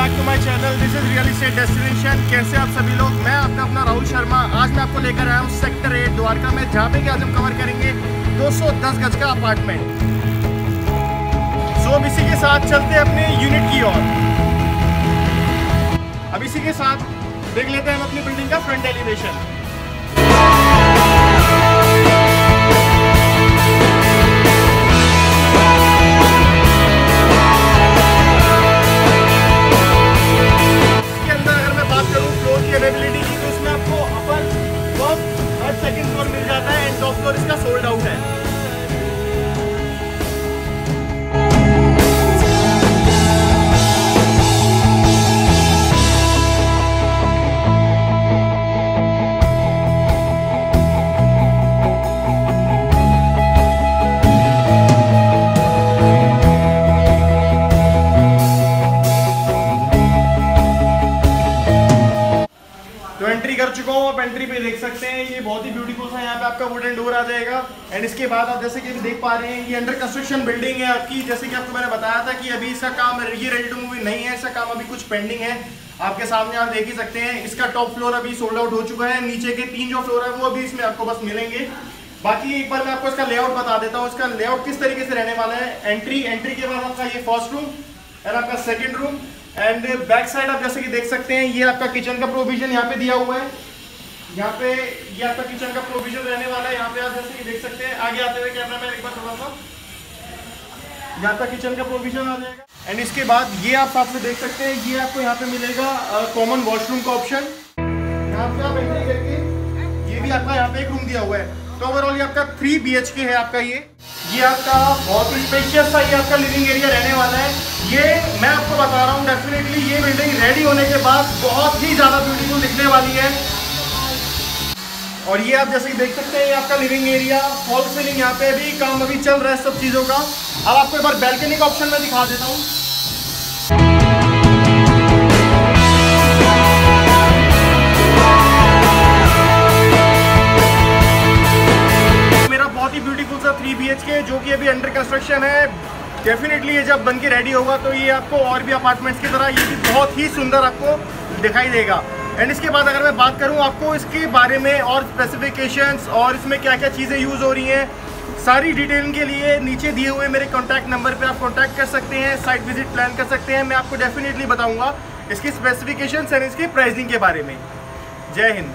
Back to my channel this is real estate destination कैसे आप सभी लोग? मैं आपका अपना राहुल शर्मा। आज मैं आपको लेकर आया हूँ सेक्टर एट द्वारका में, जहाँ पे कि आज हम कवर करेंगे 210 गज का अपार्टमेंट सो अब इसी के साथ चलते हैं अपने यूनिट की ओर। अब इसी के साथ देख लेते हैं हम अपनी बिल्डिंग का फ्रंट एलिवेशन सेकंड फ्लोर मिल जाता है एंड टॉप फ्लोर इसका सोल्ड आउट है। तो एंट्री कर चुका हूँ, आप एंट्री पे देख सकते हैं। ये बहुत ही ब्यूटीफुल सा यहाँ पे आपका वुडन डोर आ जाएगा। एंड इसके बाद आप जैसे कि देख पा रहे हैं ये अंडर कंस्ट्रक्शन बिल्डिंग है आपकी। जैसे कि आपको मैंने बताया था कि अभी इसका काम ये रेडी टू मूवी नहीं है, इसका काम अभी कुछ पेंडिंग है। आपके सामने आप देख ही सकते हैं, इसका टॉप फ्लोर अभी सोल्ड आउट हो चुका है। नीचे के तीन जो फ्लोर है, वो अभी इसमें आपको बस मिलेंगे। बाकी एक बार मैं आपको इसका लेआउट बता देता हूँ। इसका लेआउट किस तरीके से रहने वाला है? एंट्री एंट्री के बाद आपका ये फ़र्स्ट रूम एंड आपका second room and back side आप जैसे कि देख सकते हैं, ये आपका किचन का प्रोविज़न यहाँ पे दिया हुआ है। यहाँ पे ये आपका किचन का प्रोविज़न रहने वाला है। यहाँ पे आप जैसे कि देख सकते हैं, आगे आते हुए कैमरा मैन एक बार थोड़ा सा। यहाँ पे किचन का प्रोविज़न आ जाएगा। एंड इसके बाद ये आप साथ में देख सकते हैं, ये आपको यहाँ पे मिलेगा कॉमन वॉशरूम का ऑप्शन यहाँ पे आप एंट्री करके, ये भी आपका यहाँ पे एक रूम दिया हुआ है। तो ओवरऑल ये आपका थ्री बी के है आपका ये। ये आपका बहुत ही स्पेशियस सा, ये आपका लिविंग एरिया रहने वाला है। बता रहा हूँ। डेफिनेटली ये बिल्डिंग रेडी होने के बाद बहुत ही ज़्यादा ब्यूटीफुल दिखने वाली है। और ये आप जैसे कि देख सकते हैं आपका लिविंग एरिया फॉल सीलिंग यहाँ पे भी काम अभी चल रहा है सब चीज़ों का। अब आपको एक बार बैल्कनी का ऑप्शन मैं दिखा देता हूँ। मेरा बहुत ही ब्यूटीफुल सा थ्री बी के जो कि अभी अंडर कंस्ट्रक्शन है। डेफिनेटली ये जब बन के रेडी होगा तो ये आपको और भी अपार्टमेंट्स की तरह ये भी बहुत ही सुंदर आपको दिखाई देगा। एंड इसके बाद अगर मैं बात करूँ आपको इसके बारे में और स्पेसिफिकेशंस और इसमें क्या क्या चीज़ें यूज़ हो रही हैं, सारी डिटेलिंग के लिए नीचे दिए हुए मेरे कॉन्टैक्ट नंबर पे आप कॉन्टैक्ट कर सकते हैं साइट विज़िट प्लान कर सकते हैं, मैं आपको डेफिनेटली बताऊँगा इसकी स्पेसिफिकेशन एंड इसकी प्राइसिंग के बारे में। जय हिंद।